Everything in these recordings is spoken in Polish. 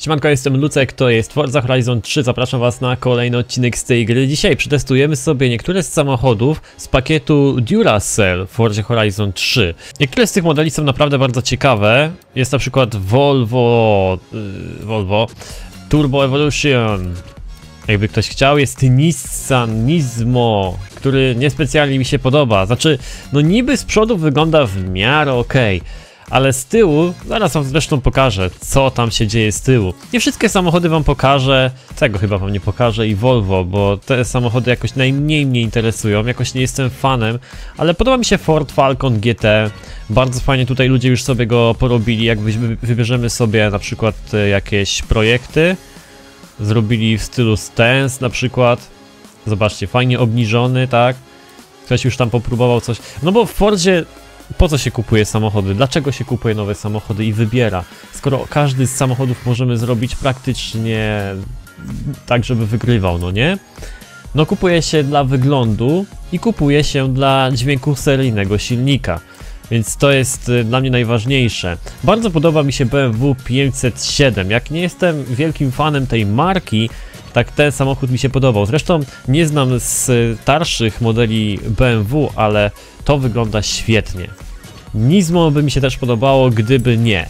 Siemanko, jestem Lucek, to jest Forza Horizon 3, zapraszam was na kolejny odcinek z tej gry. Dzisiaj przetestujemy sobie niektóre z samochodów z pakietu Duracell w Forza Horizon 3. Niektóre z tych modeli są naprawdę bardzo ciekawe. Jest na przykład Volvo, yy, Volvo Turbo Evolution. Jakby ktoś chciał, jest Nissan Nismo, który niespecjalnie mi się podoba. Znaczy, no niby z przodu wygląda w miarę okej. Ale z tyłu, zaraz wam zresztą pokażę, co tam się dzieje z tyłu. Nie wszystkie samochody wam pokażę, tego chyba wam nie pokażę i Volvo, bo te samochody jakoś najmniej mnie interesują, jakoś nie jestem fanem, ale podoba mi się Ford Falcon GT. Bardzo fajnie tutaj ludzie już sobie go porobili, jak wybierzemy sobie na przykład e, jakieś projekty. Zrobili w stylu stance na przykład. Zobaczcie, fajnie obniżony, tak? Ktoś już tam popróbował coś. No bo w Fordzie po co się kupuje samochody? Dlaczego się kupuje nowe samochody i wybiera? Skoro każdy z samochodów możemy zrobić praktycznie tak, żeby wygrywał, no nie? No kupuje się dla wyglądu i kupuje się dla dźwięku seryjnego silnika. Więc to jest y, dla mnie najważniejsze. Bardzo podoba mi się BMW 507. Jak nie jestem wielkim fanem tej marki, tak ten samochód mi się podobał. Zresztą nie znam starszych modeli BMW, ale to wygląda świetnie. Nismo by mi się też podobało, gdyby nie.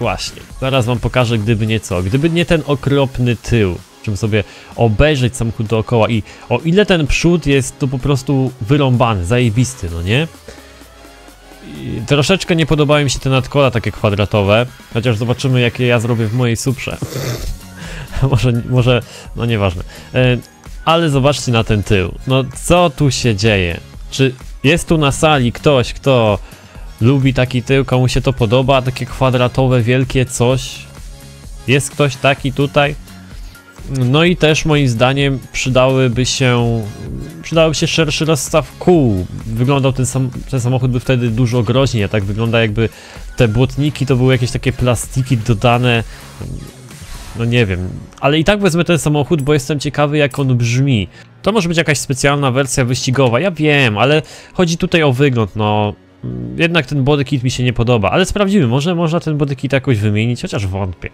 Właśnie, zaraz wam pokażę, gdyby nie co. Gdyby nie ten okropny tył, czym sobie obejrzeć samochód dookoła i o ile ten przód jest to po prostu wyrąbany, zajebisty, no nie? I troszeczkę nie podobają mi się te nadkola takie kwadratowe, chociaż zobaczymy jakie ja zrobię w mojej suprze. może, może, no nieważne. E, ale zobaczcie na ten tył. No co tu się dzieje? Czy jest tu na sali ktoś, kto lubi taki tył, komu się to podoba, takie kwadratowe, wielkie coś? Jest ktoś taki tutaj? No i też moim zdaniem przydałyby się przydałby się szerszy rozstaw kół. Wyglądał ten, sam, ten samochód by wtedy dużo groźniej, tak wygląda jakby te błotniki to były jakieś takie plastiki dodane no nie wiem, ale i tak wezmę ten samochód, bo jestem ciekawy jak on brzmi. To może być jakaś specjalna wersja wyścigowa, ja wiem, ale chodzi tutaj o wygląd, no... Jednak ten bodykit mi się nie podoba, ale sprawdzimy, może można ten bodykit jakoś wymienić, chociaż wątpię.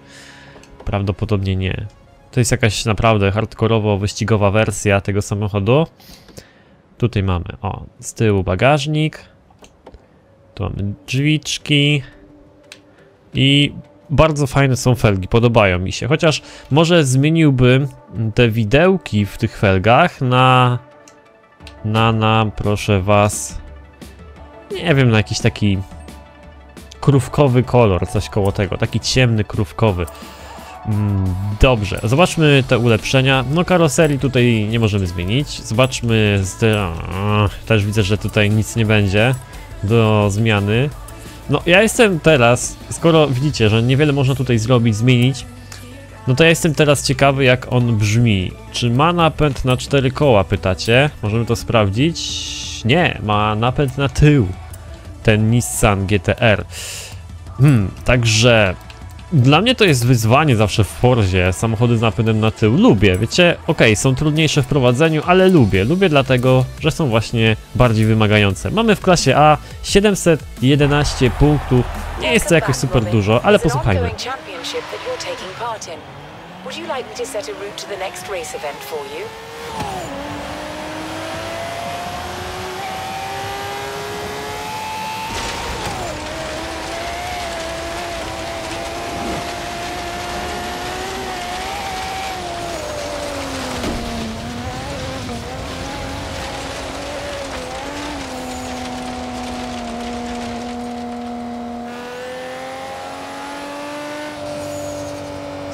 Prawdopodobnie nie. To jest jakaś naprawdę hardkorowo wyścigowa wersja tego samochodu. Tutaj mamy, o, z tyłu bagażnik. Tu mamy drzwiczki. I bardzo fajne są felgi, podobają mi się. Chociaż może zmieniłbym te widełki w tych felgach na... Na, na, proszę was... Nie wiem, na jakiś taki... Krówkowy kolor, coś koło tego. Taki ciemny, krówkowy. Mm, dobrze, zobaczmy te ulepszenia. No karoserii tutaj nie możemy zmienić. Zobaczmy, z te... też widzę, że tutaj nic nie będzie do zmiany. No ja jestem teraz, skoro widzicie, że niewiele można tutaj zrobić, zmienić, no to ja jestem teraz ciekawy jak on brzmi. Czy ma napęd na cztery koła, pytacie? Możemy to sprawdzić? Nie, ma napęd na tył. Ten Nissan GTR. Hmm, także dla mnie to jest wyzwanie zawsze w Forzie, samochody z napędem na tył. Lubię, wiecie, ok, są trudniejsze w prowadzeniu, ale lubię. Lubię dlatego, że są właśnie bardziej wymagające. Mamy w klasie A 711 punktów. Nie jest to jakoś super dużo, ale posłuchajmy. Would you like me to set a route to the next race event for you?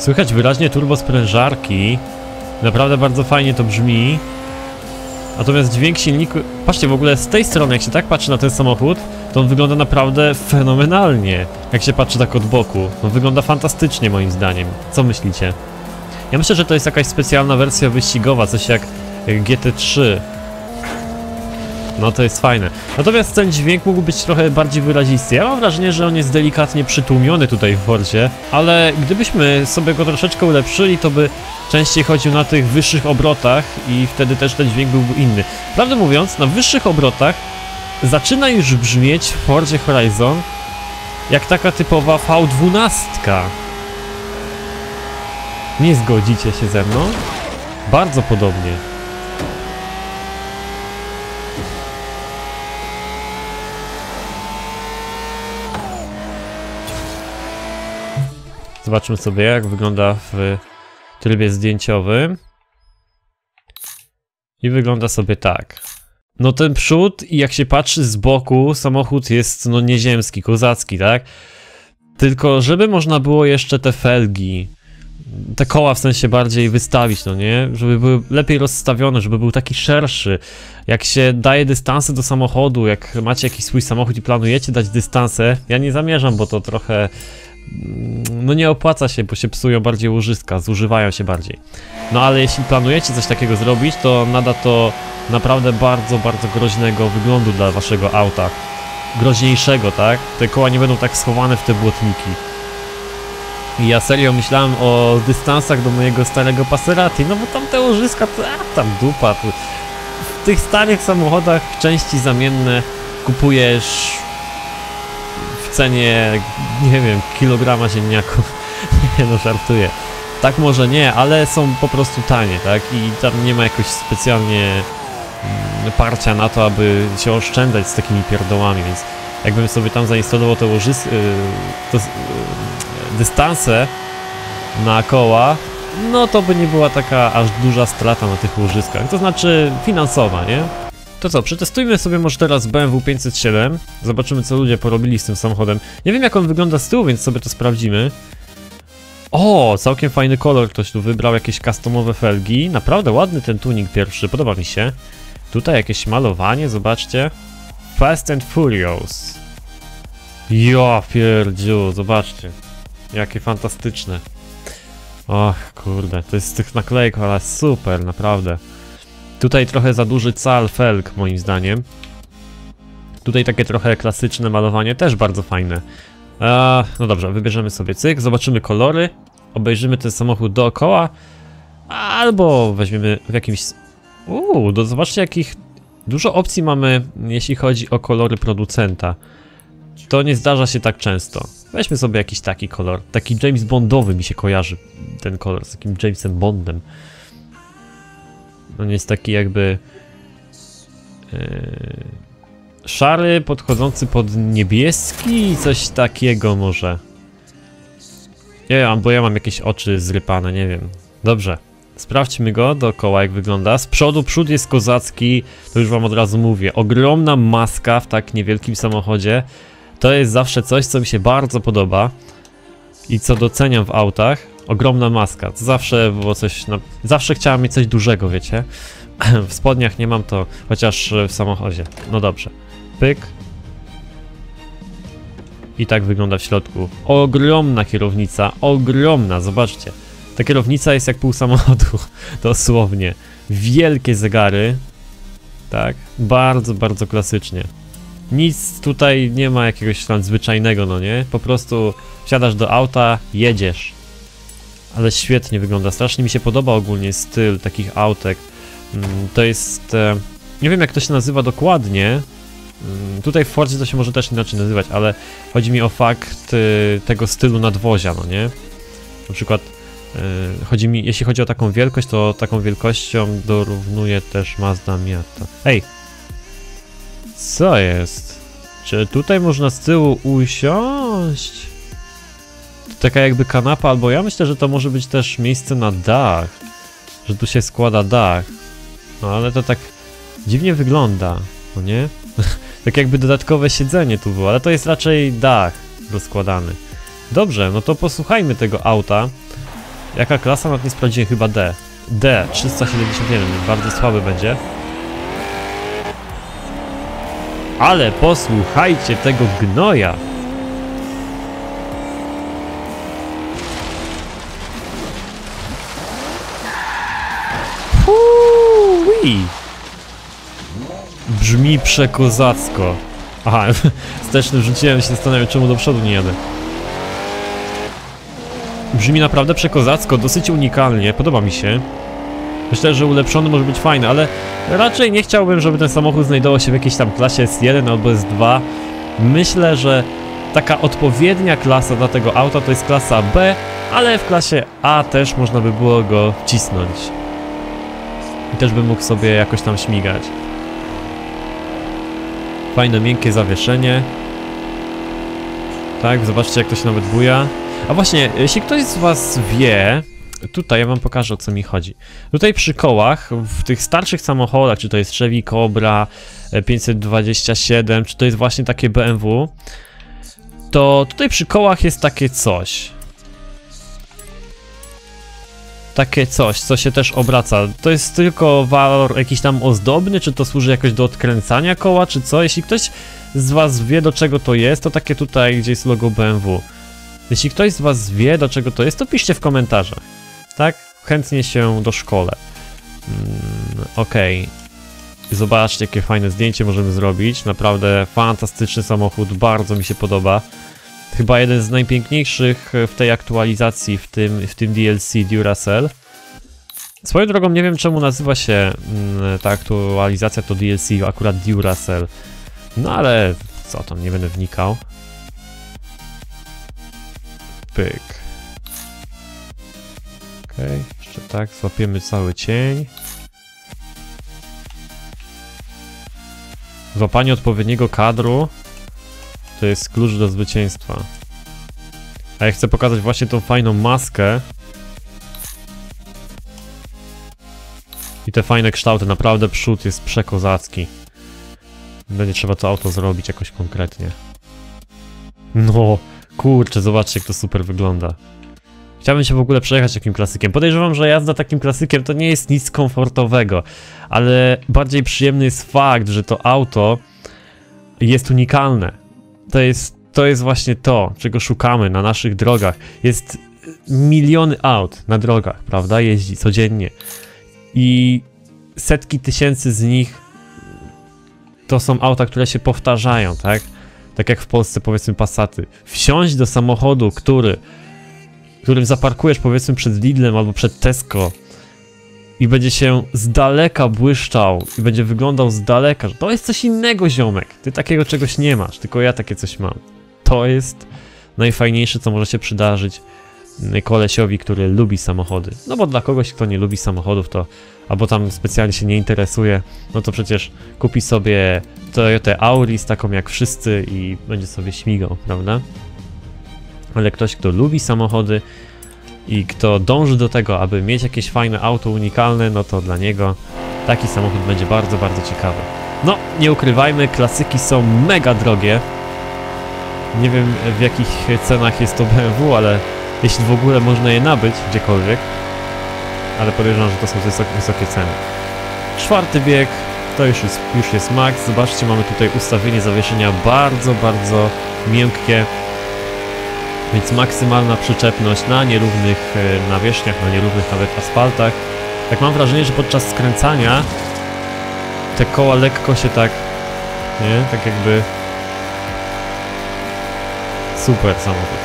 Słychać wyraźnie turbo sprężarki. Naprawdę bardzo fajnie to brzmi. Natomiast dźwięk silniku... Patrzcie, w ogóle z tej strony, jak się tak patrzy na ten samochód, to on wygląda naprawdę fenomenalnie. Jak się patrzy tak od boku. On wygląda fantastycznie moim zdaniem. Co myślicie? Ja myślę, że to jest jakaś specjalna wersja wyścigowa, coś jak GT3. No to jest fajne. Natomiast ten dźwięk mógł być trochę bardziej wyrazisty. Ja mam wrażenie, że on jest delikatnie przytłumiony tutaj w Fordzie, ale gdybyśmy sobie go troszeczkę ulepszyli, to by częściej chodził na tych wyższych obrotach i wtedy też ten dźwięk byłby inny. Prawdę mówiąc, na wyższych obrotach zaczyna już brzmieć w Fordzie Horizon jak taka typowa V12. Nie zgodzicie się ze mną? Bardzo podobnie. Zobaczmy sobie, jak wygląda w trybie zdjęciowym. I wygląda sobie tak. No ten przód i jak się patrzy z boku, samochód jest no nieziemski, kozacki, tak? Tylko żeby można było jeszcze te felgi, te koła w sensie bardziej wystawić, no nie? Żeby były lepiej rozstawione, żeby był taki szerszy. Jak się daje dystanse do samochodu, jak macie jakiś swój samochód i planujecie dać dystanse, ja nie zamierzam, bo to trochę no nie opłaca się, bo się psują bardziej łożyska, zużywają się bardziej. No ale jeśli planujecie coś takiego zrobić, to nada to naprawdę bardzo, bardzo groźnego wyglądu dla waszego auta. Groźniejszego, tak? Te koła nie będą tak schowane w te błotniki. I ja serio myślałem o dystansach do mojego starego Passerati, no bo tam te łożyska, to a, tam dupa. Tu. W tych starych samochodach części zamienne kupujesz cenie, nie wiem, kilograma ziemniaków. nie no, żartuję. Tak może nie, ale są po prostu tanie, tak? I tam nie ma jakoś specjalnie mm, parcia na to, aby się oszczędzać z takimi pierdołami, więc jakbym sobie tam zainstalował te łożyska, to, dystanse na koła, no to by nie była taka aż duża strata na tych łożyskach, to znaczy finansowa, nie? To co, przetestujmy sobie może teraz BMW 507, zobaczymy co ludzie porobili z tym samochodem. Nie wiem jak on wygląda z tyłu, więc sobie to sprawdzimy. O, całkiem fajny kolor ktoś tu wybrał, jakieś customowe felgi, naprawdę ładny ten tuning pierwszy, podoba mi się. Tutaj jakieś malowanie, zobaczcie. Fast and Furious. Ja pierdziu, zobaczcie. Jakie fantastyczne. Och, kurde, to jest z tych naklejek, ale super, naprawdę. Tutaj trochę za duży cal felg, moim zdaniem. Tutaj takie trochę klasyczne malowanie, też bardzo fajne. Eee, no dobrze, wybierzemy sobie cyk, zobaczymy kolory, obejrzymy ten samochód dookoła, albo weźmiemy w jakimś... Uuu, do, zobaczcie jakich... Dużo opcji mamy, jeśli chodzi o kolory producenta. To nie zdarza się tak często. Weźmy sobie jakiś taki kolor. Taki James Bondowy mi się kojarzy ten kolor z takim Jamesem Bondem. On jest taki jakby... Yy, szary, podchodzący pod niebieski, coś takiego może. Nie wiem, bo ja mam jakieś oczy zrypane, nie wiem. Dobrze. Sprawdźmy go dookoła, jak wygląda. Z przodu przód jest kozacki, to już wam od razu mówię. Ogromna maska w tak niewielkim samochodzie. To jest zawsze coś, co mi się bardzo podoba i co doceniam w autach. Ogromna maska. Zawsze było coś. Na... Zawsze chciałem mieć coś dużego, wiecie? w spodniach nie mam to, chociaż w samochodzie. No dobrze. Pyk. I tak wygląda w środku. Ogromna kierownica, ogromna, zobaczcie. Ta kierownica jest jak pół samochodu, dosłownie. Wielkie zegary. Tak, bardzo, bardzo klasycznie. Nic tutaj nie ma jakiegoś tam zwyczajnego, no nie? Po prostu wsiadasz do auta, jedziesz. Ale świetnie wygląda, strasznie mi się podoba ogólnie styl takich autek. Mm, to jest... E, nie wiem jak to się nazywa dokładnie. Mm, tutaj w Fordzie to się może też inaczej nazywać, ale chodzi mi o fakt e, tego stylu nadwozia, no nie? Na przykład e, chodzi mi, jeśli chodzi o taką wielkość, to taką wielkością dorównuje też Mazda Miata. Ej, co jest? Czy tutaj można z tyłu usiąść? Taka jakby kanapa, albo ja myślę, że to może być też miejsce na dach. Że tu się składa dach. No ale to tak dziwnie wygląda, no nie? tak jakby dodatkowe siedzenie tu było, ale to jest raczej dach rozkładany. Dobrze, no to posłuchajmy tego auta. Jaka klasa? Nawet nie sprawdziłem, chyba D. D, 371, bardzo słaby będzie. Ale posłuchajcie tego gnoja. Brzmi przekozacko. Aha, wsteczny wrzuciłem się zastanawiam czemu do przodu nie jadę. Brzmi naprawdę przekozacko, dosyć unikalnie, podoba mi się. Myślę, że ulepszony może być fajny, ale raczej nie chciałbym, żeby ten samochód znajdował się w jakiejś tam klasie S1 albo S2. Myślę, że taka odpowiednia klasa dla tego auta to jest klasa B, ale w klasie A też można by było go wcisnąć. I też by mógł sobie jakoś tam śmigać. Fajne, miękkie zawieszenie. Tak, zobaczcie jak to się nawet buja. A właśnie, jeśli ktoś z was wie, tutaj ja wam pokażę o co mi chodzi. Tutaj przy kołach, w tych starszych samochodach, czy to jest Chevy Cobra 527, czy to jest właśnie takie BMW, to tutaj przy kołach jest takie coś. Takie coś, co się też obraca. To jest tylko walor jakiś tam ozdobny, czy to służy jakoś do odkręcania koła, czy co? Jeśli ktoś z was wie do czego to jest, to takie tutaj, gdzie jest logo BMW. Jeśli ktoś z was wie do czego to jest, to piszcie w komentarzach. Tak? Chętnie się doszkolę. Mm, Okej. Zobaczcie, jakie fajne zdjęcie możemy zrobić. Naprawdę fantastyczny samochód, bardzo mi się podoba. Chyba jeden z najpiękniejszych w tej aktualizacji, w tym, w tym DLC Duracell. Swoją drogą nie wiem czemu nazywa się mm, ta aktualizacja to DLC akurat Duracell. No ale co tam, nie będę wnikał. Pyk. Okej, jeszcze tak, złapiemy cały cień. Złapanie odpowiedniego kadru to jest klucz do zwycięstwa. A ja chcę pokazać właśnie tą fajną maskę. I te fajne kształty, naprawdę przód jest przekozacki. Będzie trzeba to auto zrobić jakoś konkretnie. No, kurczę, zobaczcie jak to super wygląda. Chciałbym się w ogóle przejechać takim klasykiem. Podejrzewam, że jazda takim klasykiem to nie jest nic komfortowego, ale bardziej przyjemny jest fakt, że to auto jest unikalne. To jest, to jest właśnie to, czego szukamy na naszych drogach. Jest miliony aut na drogach, prawda? Jeździ codziennie. I setki tysięcy z nich to są auta, które się powtarzają, tak? Tak jak w Polsce powiedzmy Passaty. Wsiąść do samochodu, który którym zaparkujesz powiedzmy przed Lidlem albo przed Tesco i będzie się z daleka błyszczał i będzie wyglądał z daleka, że to jest coś innego ziomek, ty takiego czegoś nie masz, tylko ja takie coś mam. To jest najfajniejsze co może się przydarzyć kolesiowi, który lubi samochody. No bo dla kogoś, kto nie lubi samochodów, to albo tam specjalnie się nie interesuje, no to przecież kupi sobie Toyota Auris, taką jak wszyscy i będzie sobie śmigał, prawda? ale ktoś, kto lubi samochody i kto dąży do tego, aby mieć jakieś fajne auto unikalne, no to dla niego taki samochód będzie bardzo, bardzo ciekawy. No, nie ukrywajmy, klasyki są mega drogie. Nie wiem w jakich cenach jest to BMW, ale jeśli w ogóle można je nabyć gdziekolwiek, ale podejrzewam, że to są wysokie, ceny. Czwarty bieg, to już jest, już jest max. Zobaczcie, mamy tutaj ustawienie zawieszenia bardzo, bardzo miękkie. Więc maksymalna przyczepność na nierównych e, nawierzchniach, na nierównych nawet asfaltach. Tak mam wrażenie, że podczas skręcania te koła lekko się tak, nie? Tak jakby... Super samochód.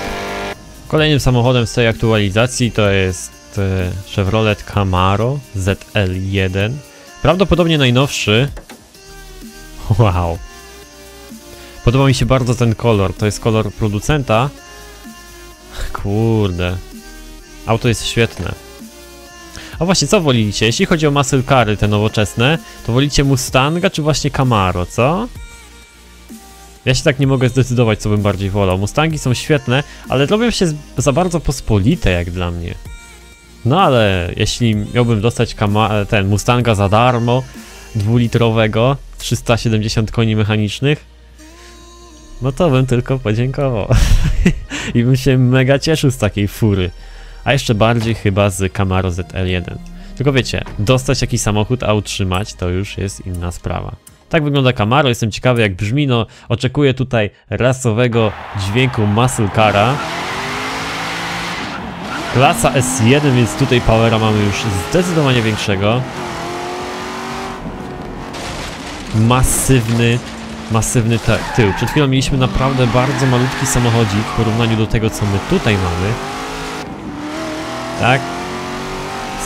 Kolejnym samochodem z tej aktualizacji to jest e, Chevrolet Camaro ZL1. Prawdopodobnie najnowszy. Wow. Podoba mi się bardzo ten kolor. To jest kolor producenta. Kurde. Auto jest świetne. A właśnie, co wolicie? Jeśli chodzi o muscle cary te nowoczesne, to wolicie Mustanga czy właśnie Camaro, co? Ja się tak nie mogę zdecydować, co bym bardziej wolał. Mustangi są świetne, ale robią się za bardzo pospolite jak dla mnie. No ale jeśli miałbym dostać ten Mustanga za darmo, dwulitrowego, 370 koni mechanicznych, no to bym tylko podziękował. I bym się mega cieszył z takiej fury. A jeszcze bardziej chyba z Camaro ZL1. Tylko wiecie, dostać jakiś samochód, a utrzymać to już jest inna sprawa. Tak wygląda Camaro, jestem ciekawy jak brzmi, no oczekuję tutaj rasowego dźwięku muscle cara. Klasa S1, więc tutaj powera mamy już zdecydowanie większego. Masywny masywny tył. Przed chwilą mieliśmy naprawdę bardzo malutki samochodzik w porównaniu do tego, co my tutaj mamy. Tak?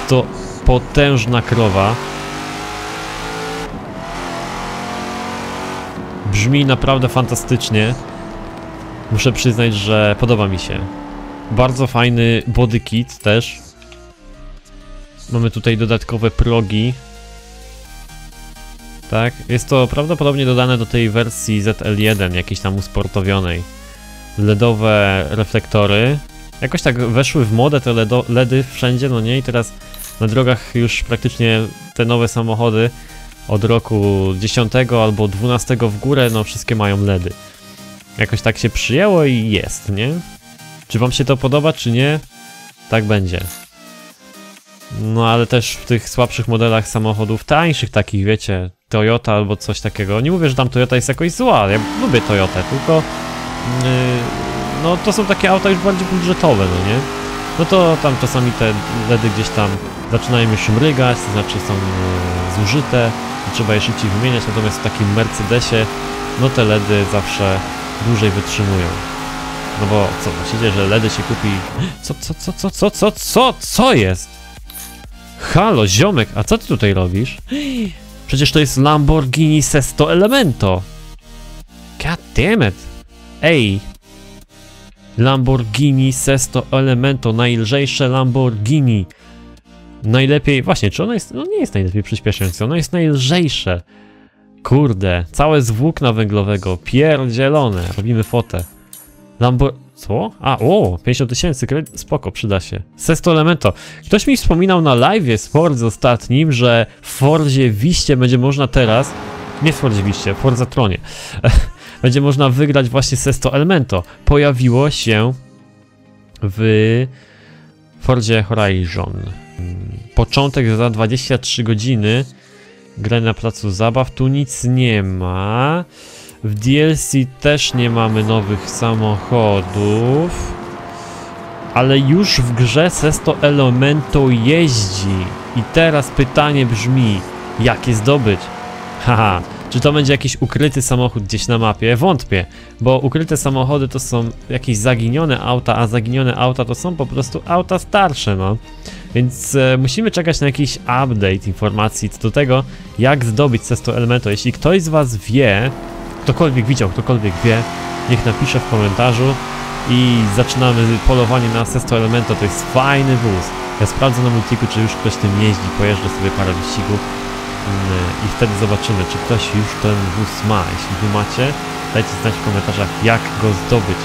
To potężna krowa. Brzmi naprawdę fantastycznie. Muszę przyznać, że podoba mi się. Bardzo fajny body kit też. Mamy tutaj dodatkowe progi. Tak, jest to prawdopodobnie dodane do tej wersji ZL1, jakiejś tam usportowionej. LEDowe reflektory. Jakoś tak weszły w modę te LEDo, LEDy wszędzie, no nie? I teraz na drogach już praktycznie te nowe samochody od roku 10 albo 12 w górę, no wszystkie mają LEDy. Jakoś tak się przyjęło i jest, nie? Czy wam się to podoba, czy nie? Tak będzie. No ale też w tych słabszych modelach samochodów, tańszych takich, wiecie, Toyota albo coś takiego. Nie mówię, że tam Toyota jest jakoś zła, ja lubię Toyotę, tylko yy, no to są takie auta już bardziej budżetowe, no nie? No to tam czasami te LEDy gdzieś tam zaczynają już mrygać, to znaczy są yy, zużyte trzeba je szybciej wymieniać, natomiast w takim Mercedesie no te LEDy zawsze dłużej wytrzymują. No bo co, myślicie, że LEDy się kupi... Co, co, co, co, co, co, co, co jest? Halo, ziomek, a co ty tutaj robisz? Przecież to jest Lamborghini Sesto Elemento. God damn it. Ej. Lamborghini Sesto Elemento, najlżejsze Lamborghini. Najlepiej, właśnie, czy ono jest, no nie jest najlepiej przyspieszające, ono jest najlżejsze. Kurde, całe z włókna węglowego, pierdzielone, robimy fotę. Lambor... Co? A, o, 50 tysięcy, spoko, przyda się. Sesto Elemento. Ktoś mi wspominał na live z Ford ostatnim, że w Fordzie Wiście będzie można teraz, nie w Fordzie Wiście, w Forza Tronie, będzie można wygrać właśnie Sesto Elemento. Pojawiło się w Fordzie Horizon. Początek za 23 godziny. Grę na placu zabaw, tu nic nie ma. W DLC też nie mamy nowych samochodów. Ale już w grze Sesto Elemento jeździ. I teraz pytanie brzmi, jak je zdobyć? Haha, czy to będzie jakiś ukryty samochód gdzieś na mapie? Wątpię, bo ukryte samochody to są jakieś zaginione auta, a zaginione auta to są po prostu auta starsze, no. Więc e, musimy czekać na jakiś update informacji co do tego, jak zdobyć Sesto Elemento. Jeśli ktoś z was wie, ktokolwiek widział, ktokolwiek wie, niech napisze w komentarzu i zaczynamy polowanie na Sesto Elemento, to jest fajny wóz. Ja sprawdzę na multiku, czy już ktoś tym jeździ, pojeżdżę sobie parę wyścigów mm, i wtedy zobaczymy, czy ktoś już ten wóz ma. Jeśli wy macie, dajcie znać w komentarzach, jak go zdobyć.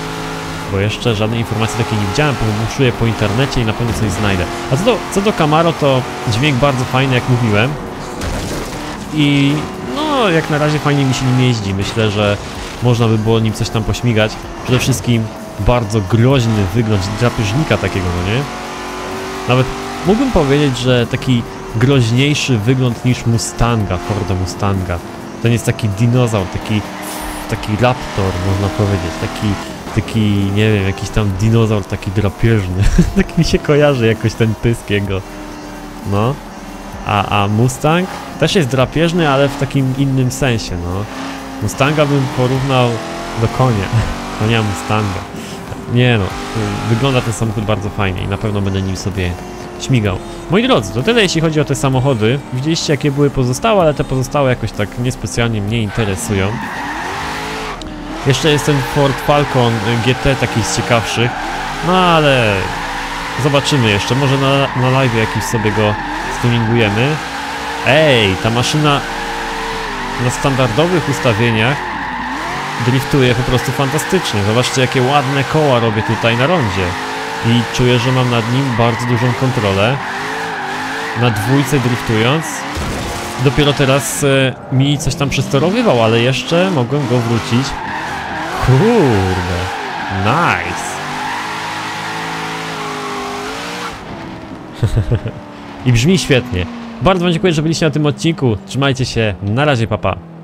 Bo jeszcze żadnej informacji takiej nie widziałem, pomuszuję po internecie i na pewno coś znajdę. A co do, co do Camaro, to dźwięk bardzo fajny, jak mówiłem. I no, jak na razie fajnie mi się nim jeździ. Myślę, że można by było nim coś tam pośmigać. Przede wszystkim bardzo groźny wygląd drapieżnika takiego, no nie? Nawet mógłbym powiedzieć, że taki groźniejszy wygląd niż Mustanga, Forda Mustanga. Ten jest taki dinozaur, taki, taki raptor, można powiedzieć, taki, taki, nie wiem, jakiś tam dinozaur taki drapieżny. tak mi się kojarzy jakoś ten pysk jego. No. A, a Mustang też jest drapieżny, ale w takim innym sensie, no. Mustanga bym porównał do konia. Konia Mustanga. Nie no, wygląda ten samochód bardzo fajnie i na pewno będę nim sobie śmigał. Moi drodzy, to tyle jeśli chodzi o te samochody. Widzieliście jakie były pozostałe, ale te pozostałe jakoś tak niespecjalnie mnie interesują. Jeszcze jest ten Ford Falcon GT, taki z ciekawszych. No ale zobaczymy jeszcze, może na, na live jakiś sobie go stuningujemy. Ej, ta maszyna na standardowych ustawieniach driftuje po prostu fantastycznie. Zobaczcie, jakie ładne koła robię tutaj na rondzie. I czuję, że mam nad nim bardzo dużą kontrolę. Na dwójce driftując. Dopiero teraz e, mi coś tam przestorowywał, ale jeszcze mogłem go wrócić. Kurde. Nice. I brzmi świetnie. Bardzo wam dziękuję, że byliście na tym odcinku. Trzymajcie się. Na razie, papa.